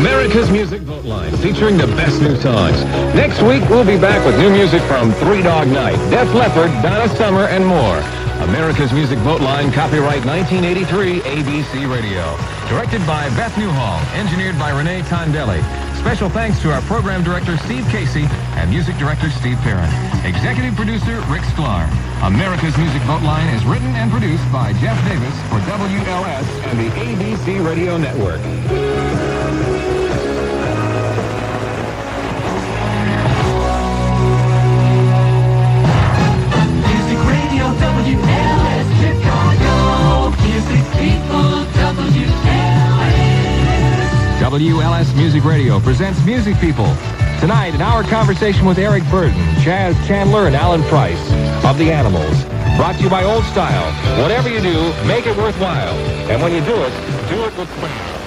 America's Music Vote Line, featuring the best new songs. Next week, we'll be back with new music from Three Dog Night, Def Leppard, Donna Summer, and more. America's Music Vote Line, copyright 1983, ABC Radio. Directed by Beth Newhall, engineered by Renee Tondelli. Special thanks to our program director, Steve Casey, and music director, Steve Perrin. Executive producer, Rick Sklar. America's Music Vote Line is written and produced by Jeff Davis for WLS and the ABC Radio Network. WLS. Music Radio presents Music People. Tonight, an hour conversation with Eric Burdon, Chas Chandler, and Alan Price of The Animals. Brought to you by Old Style. Whatever you do, make it worthwhile. And when you do it, do it with swing.